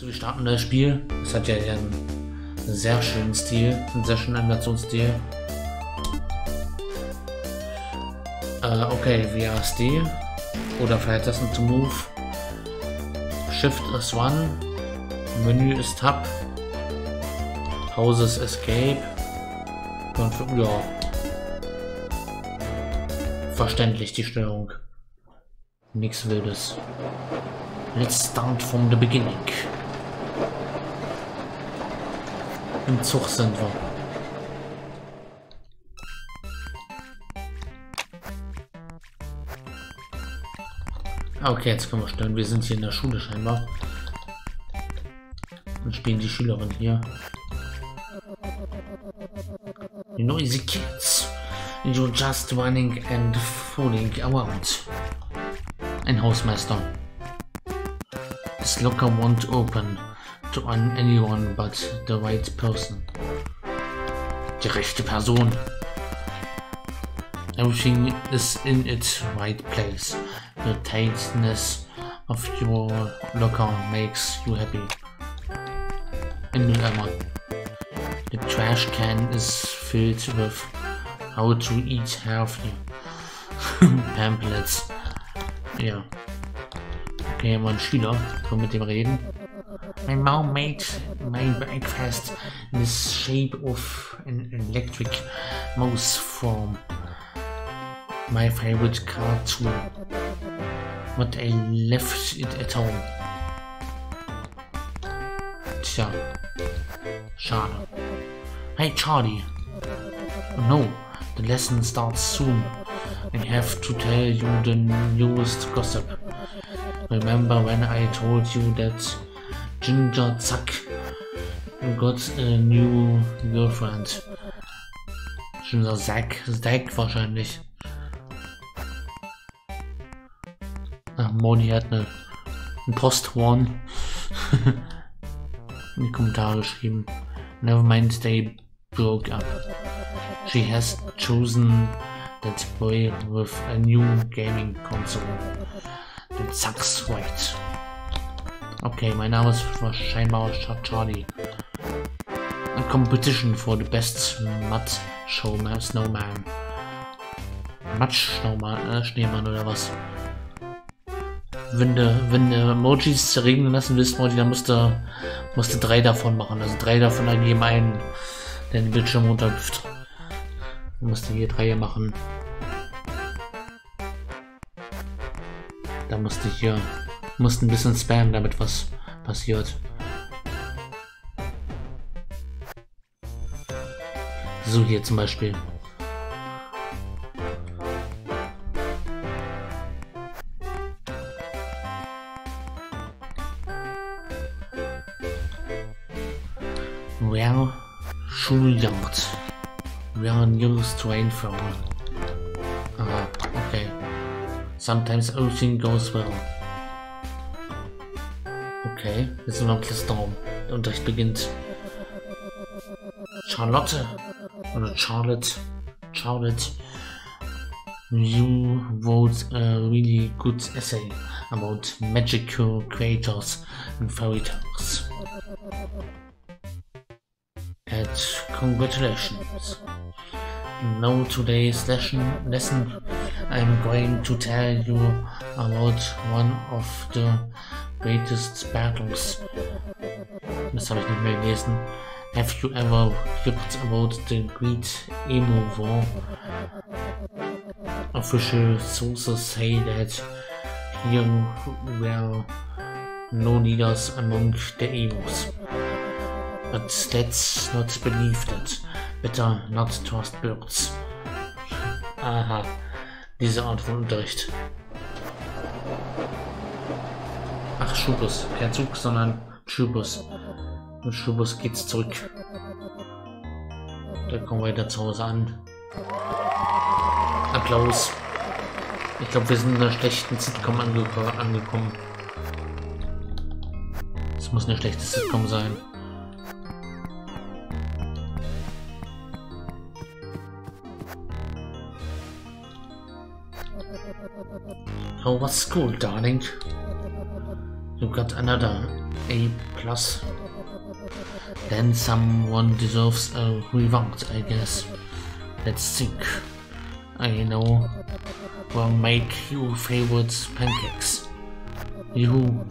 So, wir starten das Spiel. Es hat ja einen sehr schönen Stil, einen sehr schönen Animationsstil. Äh, okay, WASD. Oder vielleicht das to Move. Shift ist One. Menü ist Tab. Pause ist Escape. Und ja. Verständlich die Steuerung. Nichts Wildes. Let's start from the beginning. Im Zug sind wir. Okay, jetzt können wir stellen. Wir sind hier in der Schule scheinbar. Und spielen die Schülerin hier. You noisy kids. You're just running and fooling around. Ein Hausmeister. This locker won't open to anyone but the right person. Die rechte Person. Everything is in its right place. The tightness of your locker makes you happy. In Mülleimer. The trash can is filled with how to eat healthy pamphlets. Ja. Okay, mal ein Schüler. Können mit dem reden. My mom made my breakfast in the shape of an electric mouse from my favorite cartoon. But I left it at home. Tja, schade. Hey Charlie. Oh no, the lesson starts soon. I have to tell you the newest gossip. Remember when I told you that Ginger Zack got a new girlfriend? Ginger Zack, Zack wahrscheinlich. Ach, Moni hat eine, ein Posthorn in die Kommentare geschrieben. Never mind, they broke up. She has chosen that boy with a new gaming console. Den Zack's right. Okay, mein Name ist scheinbar Charlie. A competition for the best Mud Showman Snowman. Matsch Snowman, äh, Schneemann oder was? Wenn du, wenn du Emojis regnen lassen willst, Modi, dann musst du, musst du drei davon machen. Also drei davon ergeben einen, der den Bildschirm runterlüft. Du musst hier drei machen. Da musste ich hier musste ein bisschen spammen, damit was passiert. So hier zum Beispiel. Where Schuljagd. Where news train from. Aha, okay. Sometimes everything goes well. Okay, wir sind am Raum. Der Unterricht beginnt. Charlotte oder Charlotte. Charlotte. You wrote a really good essay about magical creatures and fairy tales. And congratulations. Now today's lesson, lesson I'm going to tell you about one of the greatest battles. Das habe ich nicht mehr gelesen. Have you ever heard about the Great Emo War? Official sources say that here were no leaders among the Emos. But let's not believe that. Better not trust birds. Aha, diese Art von Unterricht. Ach, Schubus. Zug, sondern Schubus. Mit Schubus geht's zurück. Da kommen wir wieder zu Hause an. Applaus. Ich glaube, wir sind in einer schlechten Sitcom ange angekommen. Es muss eine schlechte Sitcom sein. Oh, what's school, darling? You got another A plus. Then someone deserves a reward, I guess. Let's think. I know. Will make your favorite pancakes. You.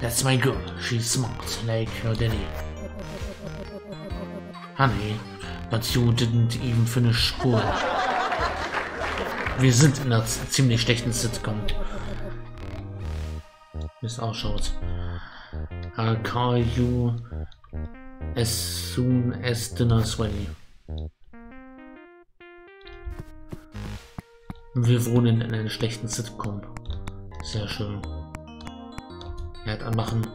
That's my girl. She's smart, like her daddy. Honey, but you didn't even finish school. Wir sind in einer ziemlich schlechten Sitcom. Wie es ausschaut. I'll call you as soon as dinner's ready. Wir wohnen in einer schlechten Sitcom. Sehr schön. Er hat anmachen.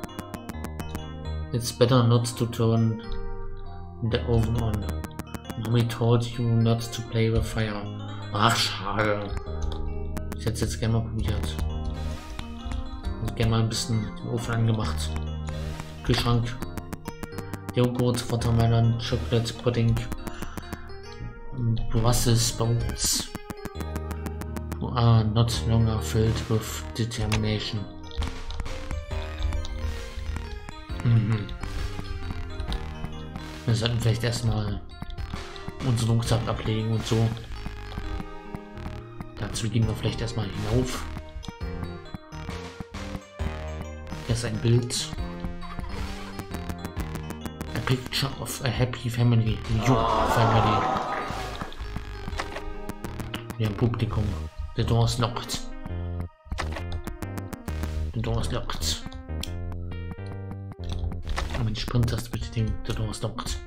It's better not to turn the oven on. Mommy told you not to play with fire. Ach, schade. Ich hätte es jetzt gerne mal probiert. Gerne mal ein bisschen den Ofen angemacht. Kühlschrank. Joghurt, Watermelon, Chocolate Pudding. Brussels Sprouts. Are not longer filled with determination. Mhm. Wir sollten vielleicht erstmal unseren Rucksack ablegen und so. Dazu gehen wir vielleicht erstmal hinauf. Ist ein Bild. A picture of a happy family. Your family. Wir haben Publikum. The door is locked. The door is locked. Aber die Sprint-Taste betätigen. The door is locked.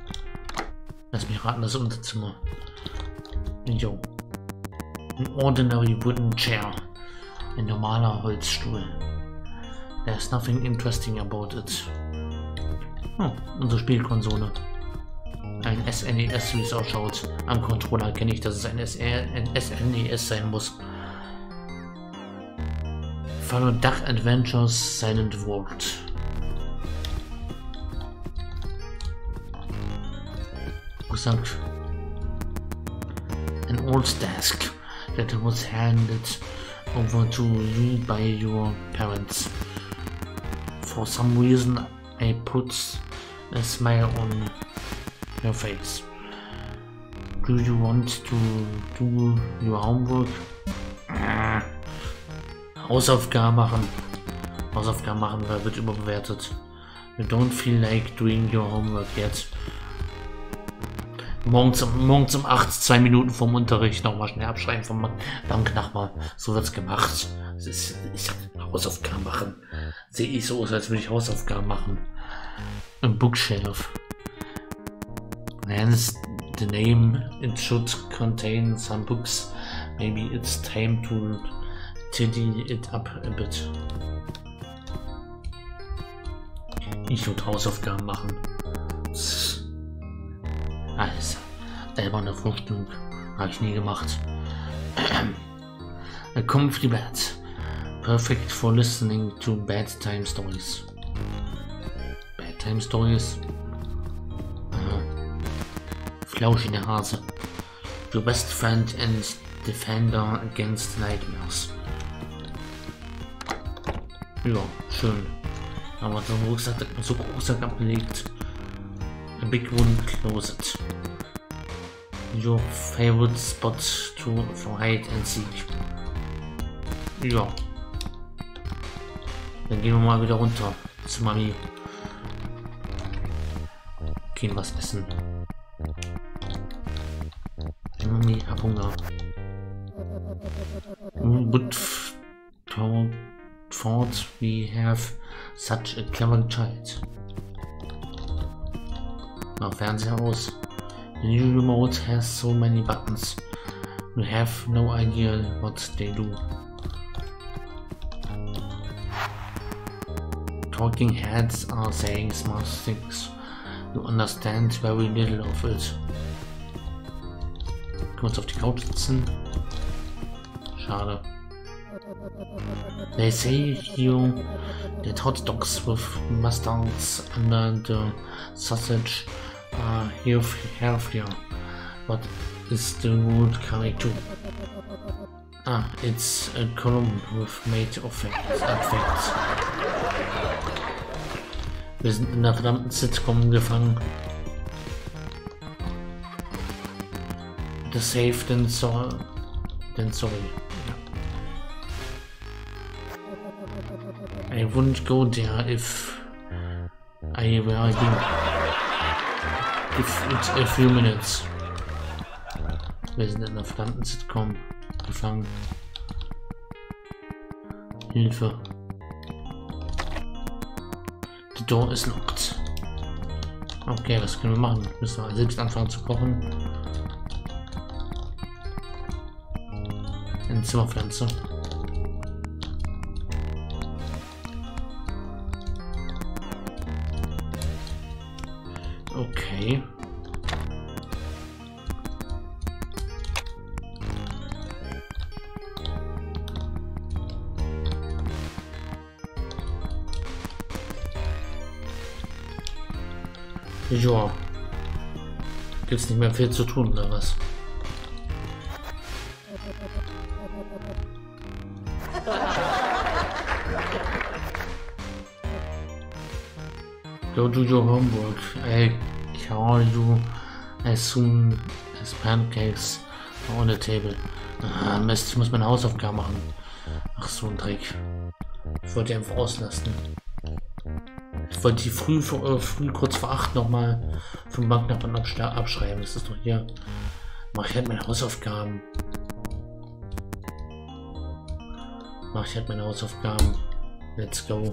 Lass mich raten, das Unterzimmer. Jo. An ordinary wooden chair. Ein normaler Holzstuhl. There's nothing interesting about it. Oh, unsere Spielkonsole. Ein SNES, wie es ausschaut. Am Controller kenne ich, dass es ein, SNES sein muss. Follow Duck Adventures Silent World. Rucksack. An old desk that was handed over to you by your parents. For some reason I put a smile on your face. Do you want to do your homework? Hausaufgaben machen. Hausaufgaben machen wird überbewertet. You don't feel like doing your homework yet. Morgens, morgens um 8, zwei Minuten vorm Unterricht nochmal schnell abschreiben vom Bank Nachbar. So wird's gemacht. Das ist, ich Hausaufgaben machen. Sehe ich so aus, als würde ich Hausaufgaben machen. Ein Bookshelf. Hence the name, it should contain some books. Maybe it's time to tidy it up a bit. Ich würde Hausaufgaben machen. Alles. Alberne Vorstellung. Habe ich nie gemacht. Comfy bed. Perfect for listening to bedtime stories. Bedtime stories. Flauschige Hase. Your best friend and defender against nightmares. Ja, schön. Aber der Rucksack hat so Rucksack abgelegt. A big wooden closet. Your favorite spot to hide and seek. Ja. Dann gehen wir mal wieder runter zu Mami. Gehen was essen. Mami, hab Hunger. Would thought we have such a clever child. Mach Fernseher aus. The new remote has so many buttons. We have no idea what they do. Talking heads are saying smart things. You understand very little of it. Können auf die Couch sitzen? Schade. They say here that hot dogs with mustards under the sausage are healthier. What is the root curry too? Ah, it's a column with made of facts. Wir sind in der verdammten Sitcom gefangen. The safe, then so, then sorry. I wouldn't go there if I were you. If it's a few minutes. Wir sind in der verdammten Sitcom gefangen. Hilfe. Door is locked. Okay, was können wir machen? Müssen wir selbst anfangen zu kochen. In Zimmerpflanze. Ja. Gibt's nicht mehr viel zu tun, oder was? Go do your homework. I call you as soon as pancakes on the table. Ah, Mist, ich muss meine Hausaufgaben machen. Ach, so ein Dreck. Ich wollte die einfach auslasten. Wollte die früh, äh, früh kurz vor 8 nochmal vom Banknachbarn abschreiben. Das ist doch hier. Mach ich halt meine Hausaufgaben. Mach ich halt meine Hausaufgaben. Let's go.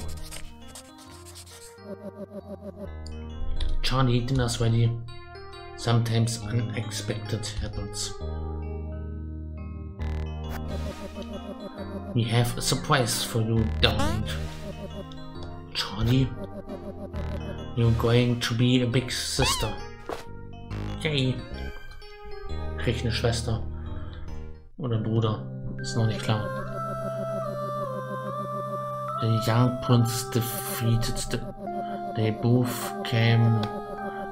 Charlie, dinner's ready. Sometimes unexpected happens. We have a surprise for you, darling. Charlie, you're going to be a big sister. Yay. Krieg eine Schwester. Oder Bruder. Ist noch nicht klar. The young prince defeated the... They both came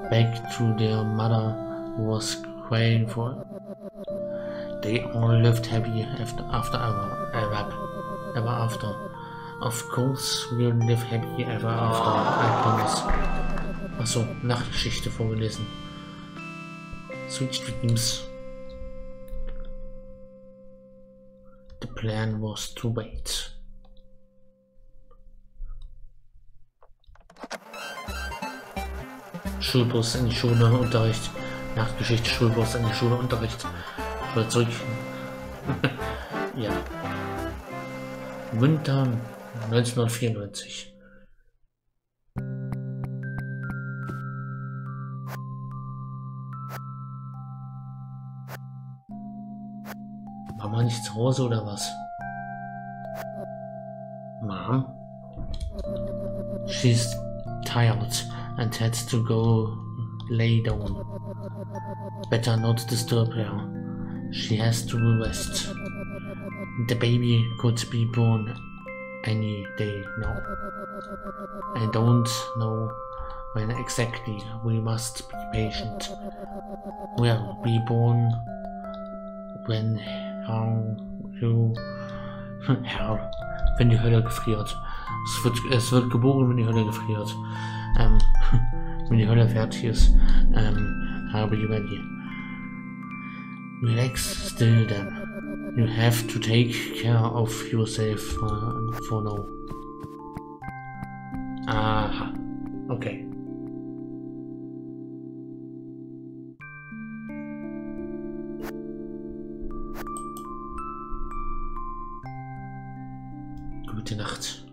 back to their mother who was crying for They all lived happy after, after ever, ever, ever after. Of course, we'll live happy ever after, I promise. Achso, Nachtgeschichte vorgelesen. Sweet dreams. The plan was to wait. Schulbus in die Schule, Unterricht. Nachtgeschichte, Schulbus in die Schule, Unterricht. Oder zurück. ja. Winter 1994. Mama nicht zu Hause oder was? Mom? She's tired and had to go lay down. Better not disturb her. She has to rest. The baby could be born any day now. I don't know when exactly. We must be patient. Well, be born when you Herr, wenn die Hölle gefriert. Es wird, es wird geboren, wenn die Hölle gefriert. Ähm, wenn die Hölle fertig ist, ähm, habe ich ready. Relax still then. You have to take care of yourself uh, for now. Aha. Okay. Gute Nacht.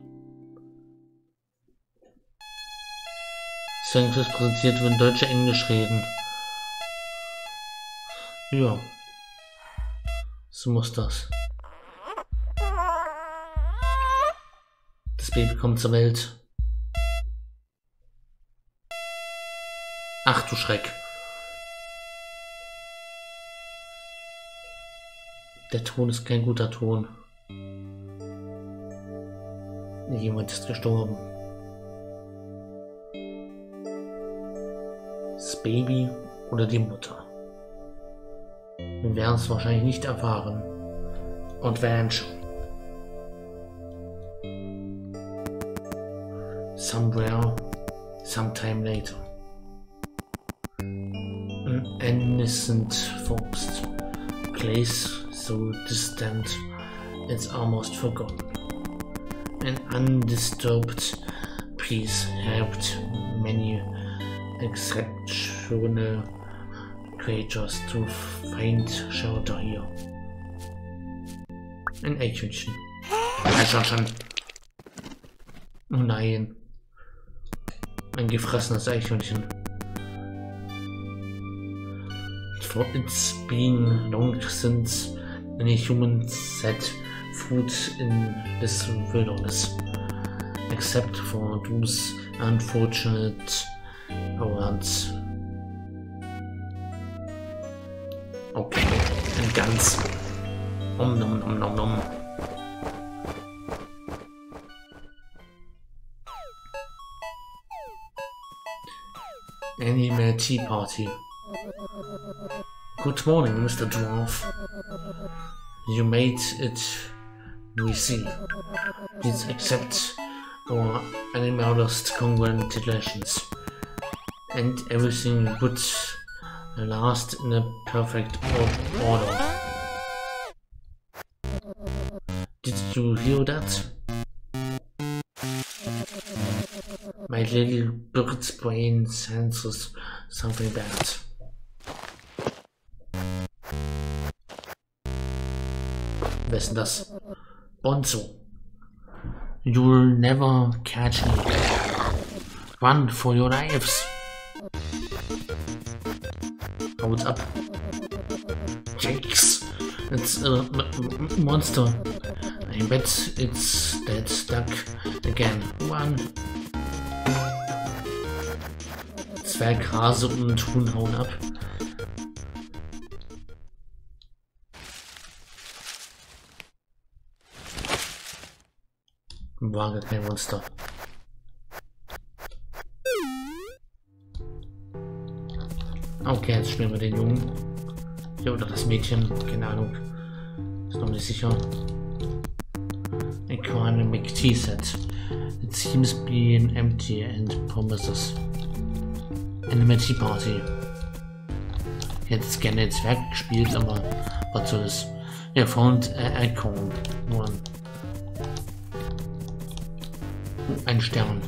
Songs präsentiert, wenn Deutsche Englisch reden. Ja. So muss das. Das Baby kommt zur Welt. Ach du Schreck. Der Ton ist kein guter Ton. Jemand ist gestorben. Das Baby oder die Mutter. Wir werden es wahrscheinlich nicht erfahren. Und werden schon. Somewhere sometime later. An innocent forest, place so distant it's almost forgotten. An undisturbed peace helped many exceptional creatures to find shelter here. Ein Eichhörnchen. Eichhörnchen. Oh nein. Ein gefressenes Eichhörnchen. It's been long since any human set food in this wilderness. Except for those unfortunate awards. Ein Gans. Om nom nom nom nom. Animal Tea Party. Good morning, Mr. Dwarf. You made it, we see. Please accept our animalist congratulations. And everything would last in a perfect order. Did you hear that? My little bird's brain senses something bad. Wer das? Bonzo. You'll never catch me. Run for your lives. Hold up. Jakes. It's a monster. I bet it's that duck again. Run. Zwerghase und Huhn hauen ab. War gar kein Monster. Okay, jetzt spielen wir den Jungen. Ja, oder das Mädchen, keine Ahnung. Ist noch nicht sicher. Economic tea set. It seems being empty and promises. Animal Tea Party. Es gerne ins Werk gespielt, aber was soll es? Ja, found a icon. Nur ein, ein Stern.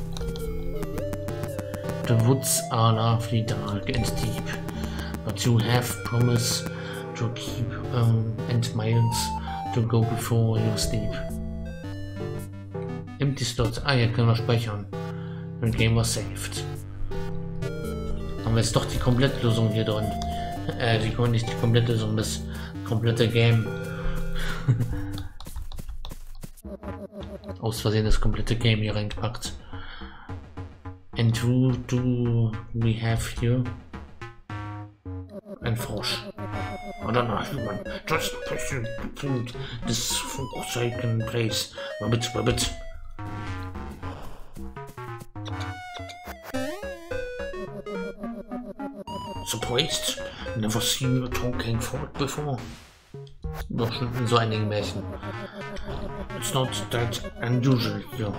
The woods are lovely dark and deep, but you have promised to keep um, and miles to go before you sleep. Empty slots. Ah, hier können wir speichern. The game was saved. Haben wir jetzt doch die Komplettlösung hier drin. Äh, die nicht die Komplettlösung, das komplette Game. Aus Versehen das komplette Game hier reingepackt. And who do we have here? Ein Frosch. Oder not human. Just pushing food this forsaken place. Rabbit, rabbit. Surprised? Never seen a talking frog before. Doch schon in so einigen Märchen. It's not that unusual here.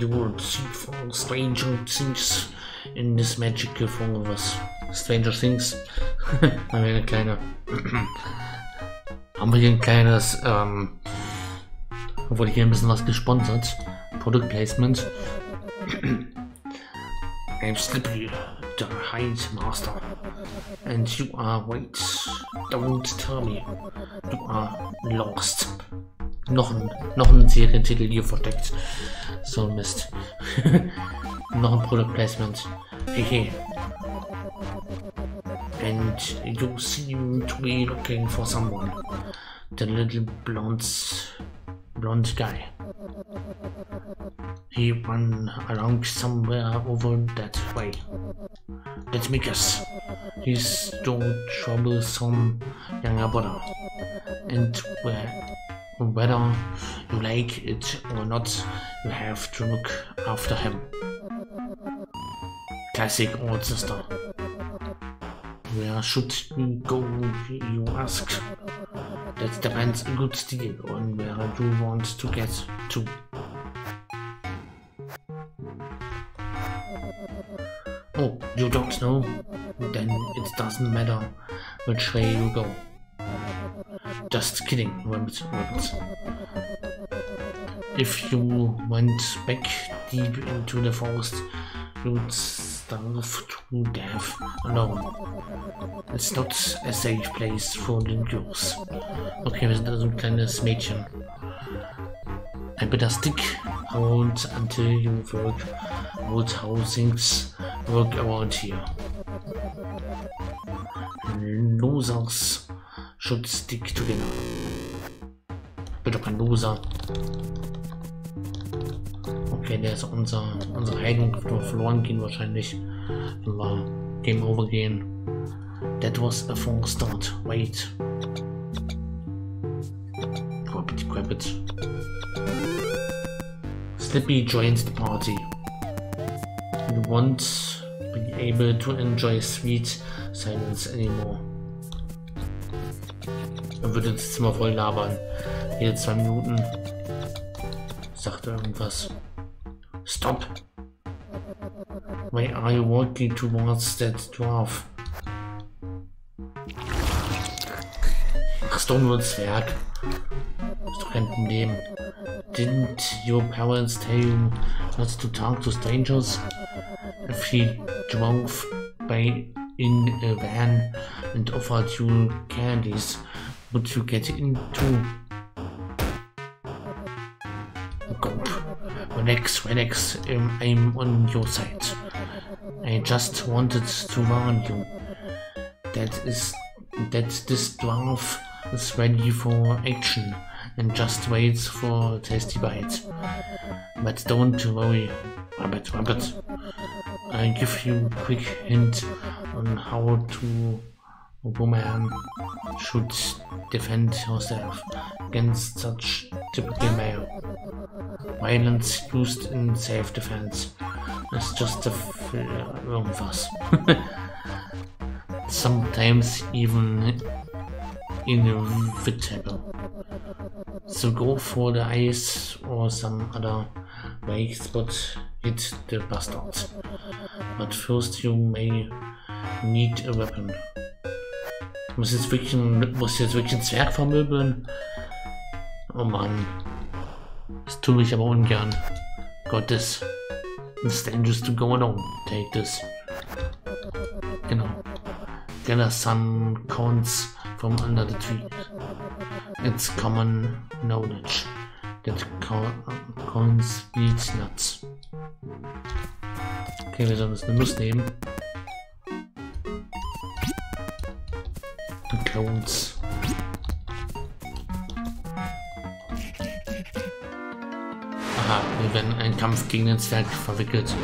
The world see for stranger things in this magical forest. Stranger Things. Haben wir eine kleine. haben wir hier ein kleines. Ähm, wurde hier ein bisschen was gesponsert. Product Placement. I'm Slippy, the Hide Master. And you are wait. Don't tell me. You are lost. Noch ein, noch ein Serientitel hier versteckt. So ein Mist. noch ein Product Placement. Hehe. And you seem to be looking for someone. The little blonde, blonde guy. He ran along somewhere over that way. Let me guess. He's the troublesome younger brother. And where whether you like it or not, you have to look after him. Classic old sister. Where should go, you ask? That depends a good deal on where you want to get to. Oh, you don't know? Then it doesn't matter which way you go. Just kidding, Rabbit, Rabbit. If you went back deep into the forest, you'd starve to death alone. It's not a safe place for Lingurs. Okay, wir sind also ein kleines Mädchen. I better stick around until you work out how work around here. Losers should stick together. Bin doch kein Loser. Okay, der ist unser, unsere Heilung verloren gehen wahrscheinlich. Wir Game Over gehen. That was a false start. Wait. Grab it, grab it. Slippy joins the party. You won't be able to enjoy sweet silence anymore. Er würde das Zimmer voll labern. Jede zwei Minuten sagt er irgendwas. Stop! Why are you walking towards that dwarf? Ach, Zwerg. Didn't your parents tell you not to talk to strangers? If he drove by in a van and offered you candies, would you get into? Gulp. Relax, relax, um, I'm on your side. I just wanted to warn you. That is that this dwarf is ready for action and just waits for a tasty bite. But don't worry, Rabbit, Rabbit. I give you a quick hint on how to a woman should defend herself against such typical male. Violence used in self-defense is just a irgendwas. Sometimes even inevitable. So go for the eyes or some other way spot hit the bastard. But first you may need a weapon. Muss jetzt wirklich ein, muss jetzt wirklich ein Zwerg vermöbeln? Oh Mann. Das tue ich aber ungern. Gottes. It's dangerous to go alone. Take this. Genau. Gather some cones from under the tree. It's common knowledge that cones beat nuts. Okay, wir sollen uns eine Nuss nehmen. Cones. Wir werden einen Kampf gegen den Zwerg verwickelt.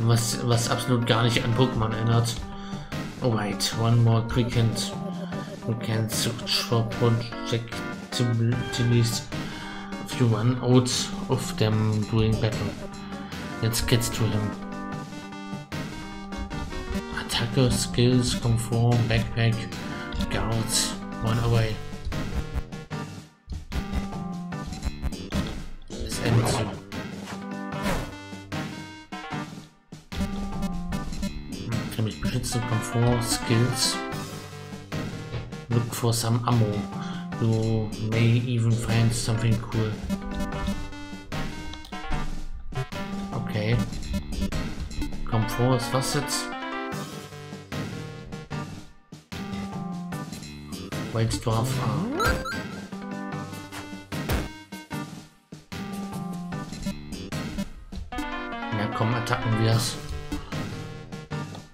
Was, was absolut gar nicht an Pokémon erinnert. Oh wait, one more quick hint. You can search for projectiles if you run out of them during battle. Let's get to him. Attacker skills, comfort, backpack, guards, one away. Komfort, Skills. Look for some ammo. You may even find something cool. Okay. Komfort ist was jetzt? Wildsdorf. Ah. Na komm, attacken wir es.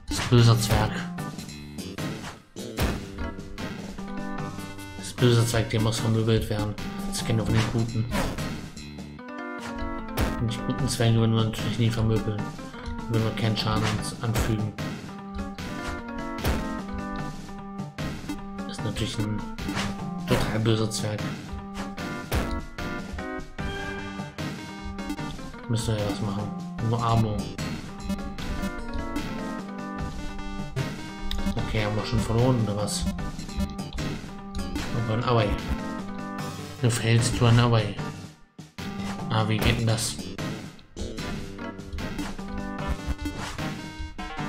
Das böse Zwerg. Böse Zwerg, der muss vermöbelt werden. Das kennen wir von den guten. Und die guten Zwerge würden wir natürlich nie vermöbeln. Würden wir keinen Schaden anfügen. Das ist natürlich ein total böser Zwerg. Müssen wir ja was machen. Nur Armor. Okay, haben wir schon verloren oder was? Run away. Du fällst run away. Ah, wie geht denn das?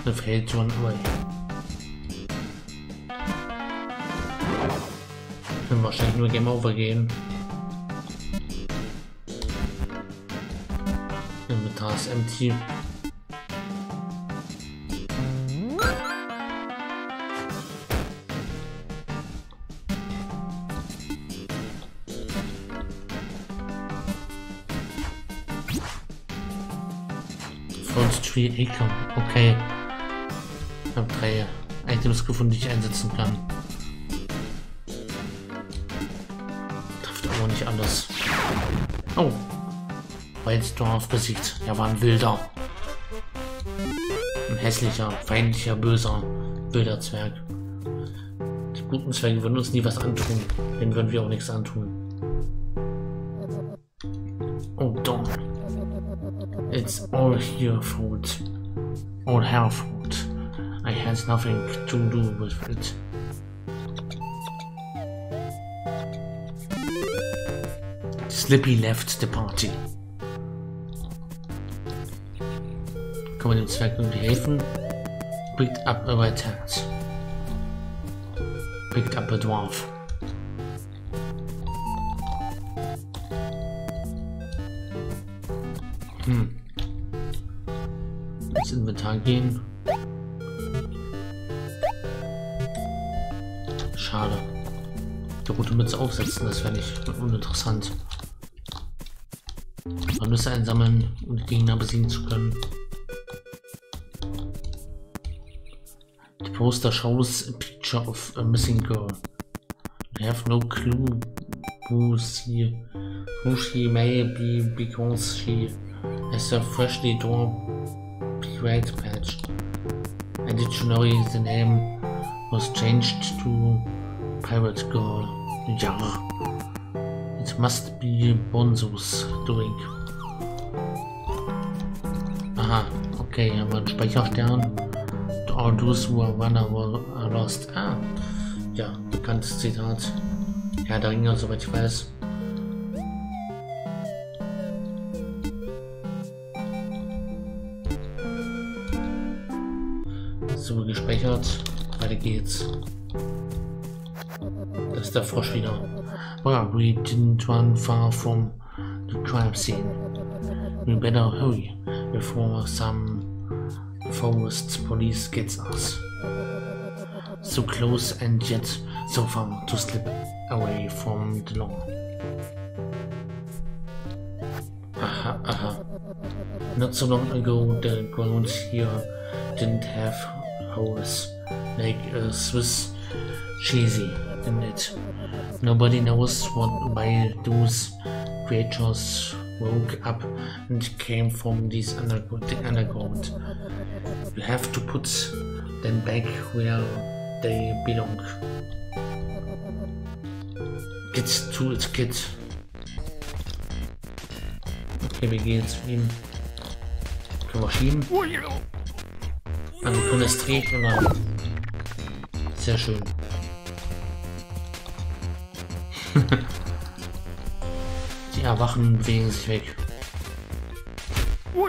The failed to run away. Können wahrscheinlich nur Game Over gehen. Inventar ist empty. Tree Acre. Okay. Ich habe drei Items gefunden, die ich einsetzen kann. Trifft aber nicht alles. Oh. Wildsdorf besiegt. Er war ein wilder. Ein hässlicher, feindlicher, böser, wilder Zwerg. Die guten Zwerge würden uns nie was antun. Den würden wir auch nichts antun. It's all your fault. All her fault. I had nothing to do with it. Slippy left the party. Man dem Zwerg irgendwie helfen? Picked up a red hat. Picked up a dwarf. Aufsetzen, das wäre nicht uninteressant. Man müsste einsammeln, um die Gegner besiegen zu können. The poster shows a picture of a missing girl. I have no clue who she, who she may be because she has a freshly drawn pirate patch. Additionally, the name was changed to Pirate Girl. Ja. It must be Bonzo's doing. Aha, okay, aber ein Speicherstern. All those who are were are lost. Ah, ja, bekanntes Zitat. Herr der Ringe, soweit ich weiß. So, gespeichert. Weiter geht's. We didn't run far from the crime scene. We better hurry before some forest police gets us. So close and yet so far to slip away from the law. Aha, aha. Not so long ago, the ground here didn't have holes like a Swiss cheesy in it. Nobody knows what why those creatures woke up and came from this underground. You have to put them back where they belong. Get to it, kid. Okay, wie geht's ihm? Können wir schieben? Können es drehen oder? Sehr schön. Die Erwachen bewegen sich weg. Oh.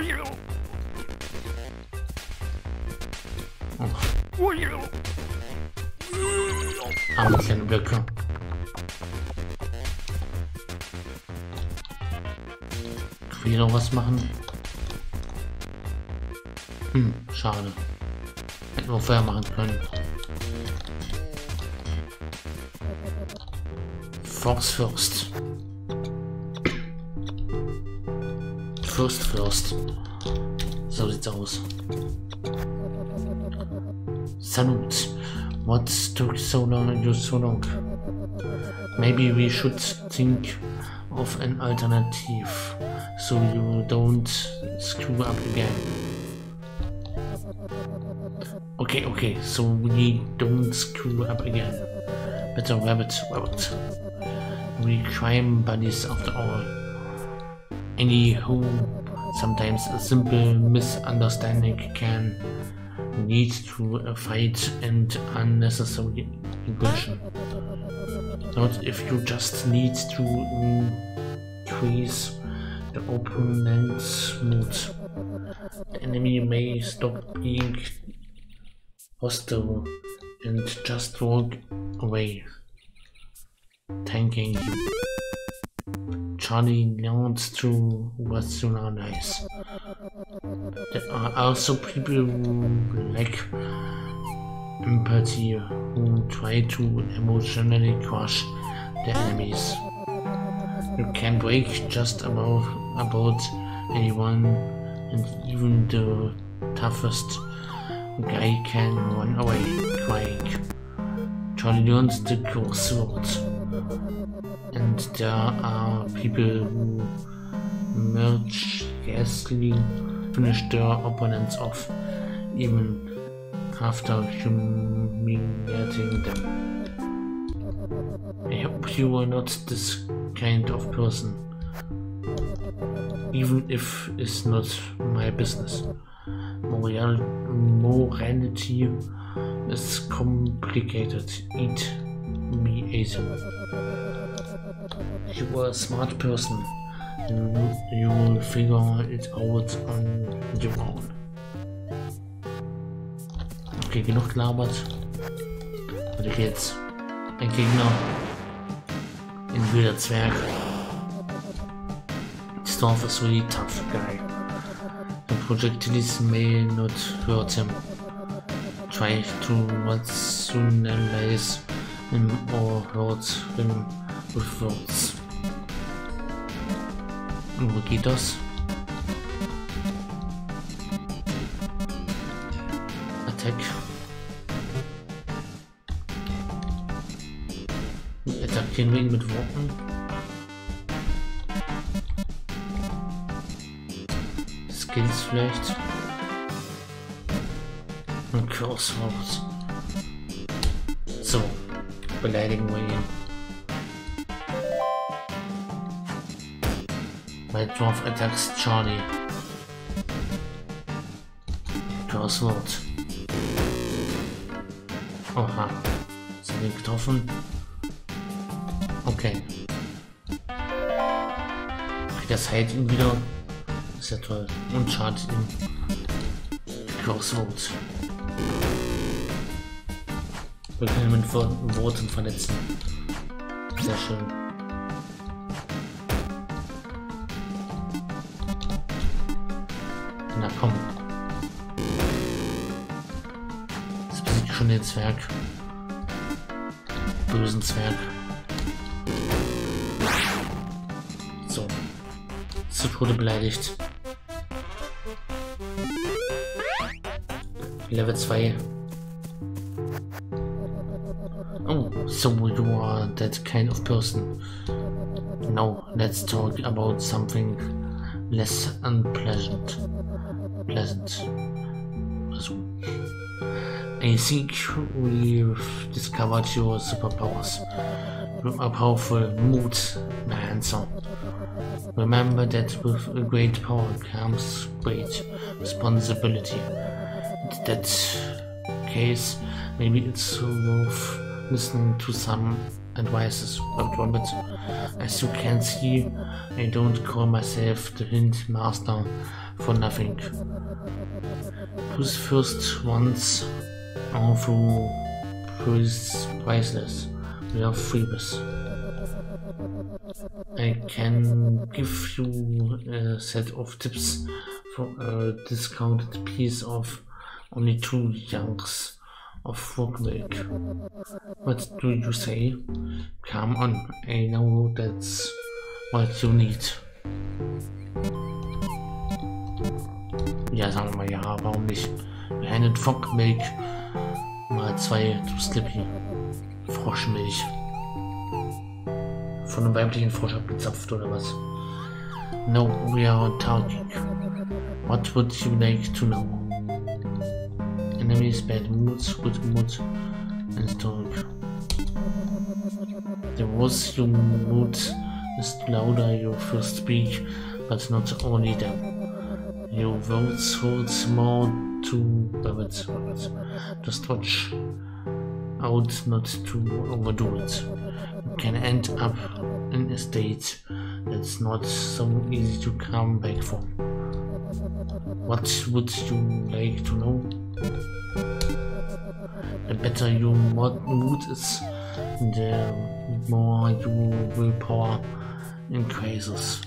Arme kleine Blöcke. Können wir noch was machen? Hm, schade. Hätten wir vorher machen können. Fox Fürst. Fürst Fürst. So sieht's aus. Salut. What took so long you so long? Maybe we should think of an alternative so you don't screw up again. Okay, okay, so we don't screw up again. Better rabbit, rabbit. We crime buddies after all. Anywho, sometimes a simple misunderstanding can lead to a fight and unnecessary aggression. Not if you just need to increase the opponent's mood. The enemy may stop being hostile and just walk away, thanking you. Charlie learns to rationalize. There are also people who lack empathy who try to emotionally crush their enemies. You can break just about about anyone and even the toughest guy can run away crying. Charlie learns the curse word. And there are people who mercilessly finish their opponents off, even after humiliating them. I hope you are not this kind of person, even if it's not my business. Moral morality is complicated. Eat me Asian. You are a smart person. You, will figure it out on your own. Okay, genug gelabert. Weiter geht's. Ein Gegner. Ein wilder Zwerg. Storm is really tough guy. The projectiles may not hurt him. Try to rationalize him or hurt him with words. Wo geht das? Attack. Attackieren wir ihn mit Worten. Skills vielleicht. Und Crossroads. So, beleidigen wir ihn. White Dwarf attacks Charlie. Crossword. Oha. Sind wir getroffen? Okay. Okay, das heilt ihn wieder. Ist ja toll. Und schadet ihm. Crossword. Wir können ihn mit Worten verletzen. Sehr schön. Den Zwerg. Bösen Zwerg. So. Zu Tode beleidigt. Level 2. Oh, so you are that kind of person. Now, let's talk about something less unpleasant. Pleasant. I think we've discovered your superpowers. With a powerful mood, my answer. Remember that with a great power comes great responsibility. In that case, maybe it's worth listening to some advices But it. As you can see, I don't call myself the Hint Master for nothing. Whose first ones for priceless. We are freebies. I can give you a set of tips for a discounted piece of only two yanks of work milk. What do you say? Come on, I know that's what you need. Ja, sagen wir mal ja, warum nicht? Einen Fog Milk mal zwei zu Slippy. Froschmilch. Von einem weiblichen Frosch abgezapft oder was? No, we are talking. What would you like to know? Enemies, bad moods, good mood, and talk. The worse your mood is louder you first speak, but not only that. Your words hold more to rabbit. Just watch out not to overdo it. You can end up in a state that's not so easy to come back from. What would you like to know? The better your mood is, the more your willpower increases.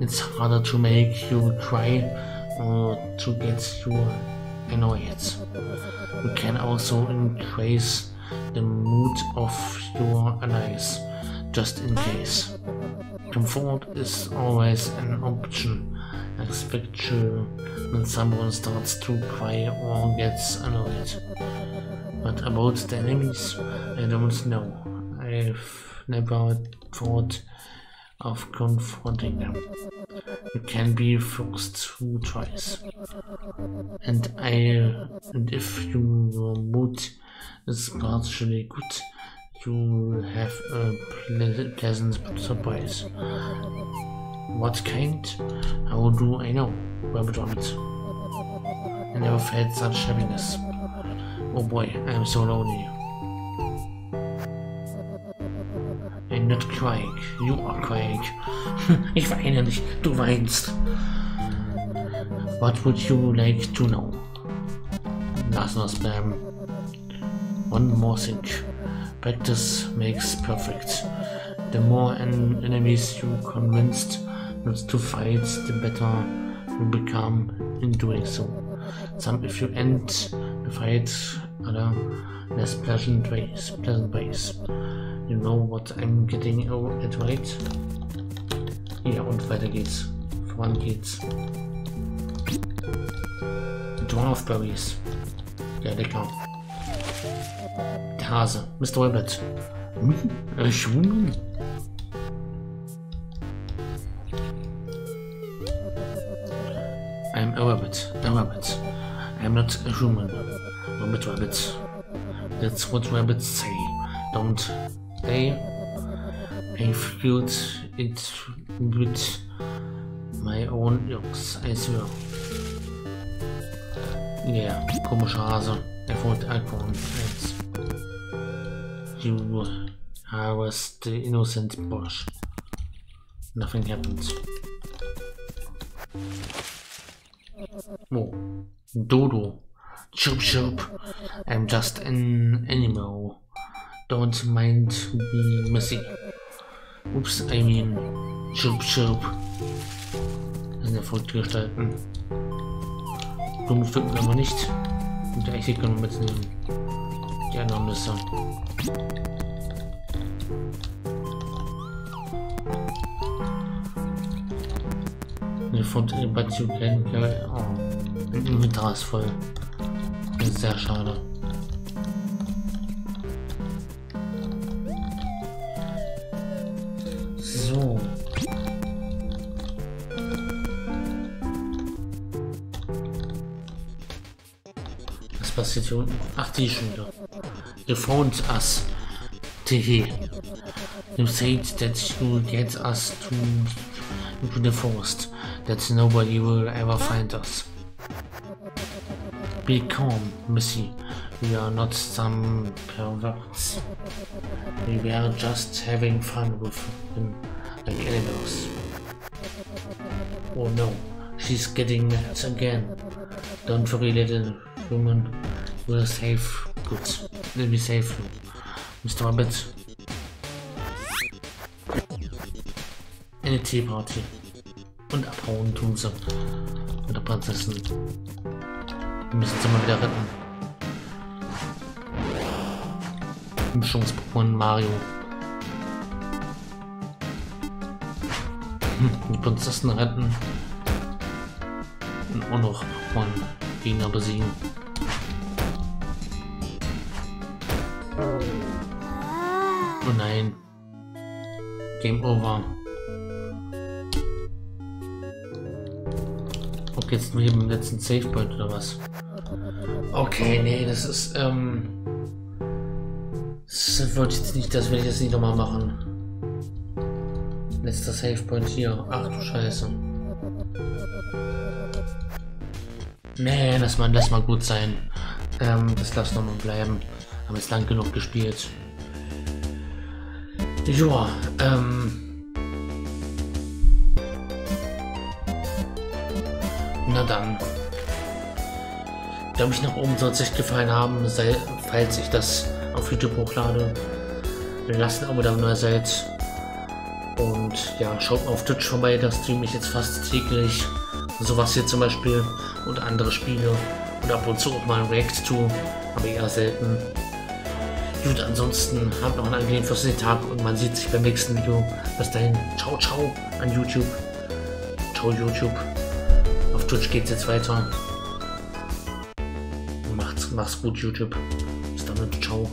It's harder to make you cry or to get you annoyed. You can also increase the mood of your allies, just in case. Comfort is always an option, especially when someone starts to cry or gets annoyed. But about the enemies, I don't know. I've never thought of confronting them. You can be first who tries. And I and if your mood is partially good, you have a ple pleasant surprise. What kind? How do I know? Rabbit. I never felt such happiness. Oh boy, I'm so lonely. I'm not crying. You are crying. ich weine. Du weinst. What would you like to know? Lass uns bleiben. One more thing. Practice makes perfect. The more en enemies you convinced not to fight, the better you become in doing so. Some if you end fight other less pleasant ways, pleasant ways. You know what I'm getting at right? Ja, und weiter geht's. Voran geht's. Dwarfberries. Ja, lecker. Der Hase. Mr. Rabbit. Hm? Äh, Schwungen? I'm a rabbit. A rabbit. I'm not a human. Rabbit, rabbit. That's what rabbits say. Don't they? I felt it with my own ears, I swear. Yeah, komischer Hase. Er wollte Alkohol. Jetzt. You was the innocent Bosch. Nothing happened. Oh, Dodo. Chirp chirp. I'm just an animal. Don't mind me messy. Oops, I mean chirp chirp. Das sind verrückte Gestalten. Blumen pflücken wir aber nicht. Und der Echte können wir mitnehmen. Die anderen Nüsse. Eine Fontäne bei Zukehren. Oh, ein Inventar ist voll. Ist sehr schade. So. Was passiert hier unten? Ach, die schon wieder. You found us. Tehe. You said that you get us to into the forest. That nobody will ever find us. Be calm, Missy. We are not some perverts. We were just having fun with him like animals. Oh no, she's getting it again. Don't worry, little woman. We'll save good. Let me save you, Mr. Rabbit. Eine Teeparty. Und abhauen tun sie. Mit der Prinzessin. Wir müssen sie mal wieder retten. Mischungspokémon Mario. Hm, die Prinzessin retten. Und auch noch Pokémon Gegner besiegen. Oh nein. Game over. Okay, jetzt nur eben im letzten Save Point oder was? Okay, nee, das ist, ähm. Das ich jetzt nicht, das will ich jetzt nicht nochmal machen. Letzter Save Point hier. Ach du Scheiße. Nee, lass mal, lass mal gut sein. Ähm, das lass nochmal bleiben. Haben jetzt lang genug gespielt. Joa, ähm. Na dann. Daumen nach oben soll es euch gefallen haben, sei, falls ich das auf YouTube hochlade. Lasst ein Abo da, seid. Und ja, schaut mal auf Twitch vorbei, da streame ich jetzt fast täglich. Sowas hier zum Beispiel und andere Spiele. Und ab und zu auch mal React zu, aber eher selten. Gut, ansonsten habt noch einen angenehmen 14. Tag und man sieht sich beim nächsten Video. Bis dahin, ciao, ciao an YouTube. Ciao, YouTube. Auf Twitch geht's jetzt weiter. Macht's, macht's gut, YouTube. Bis dann, ciao.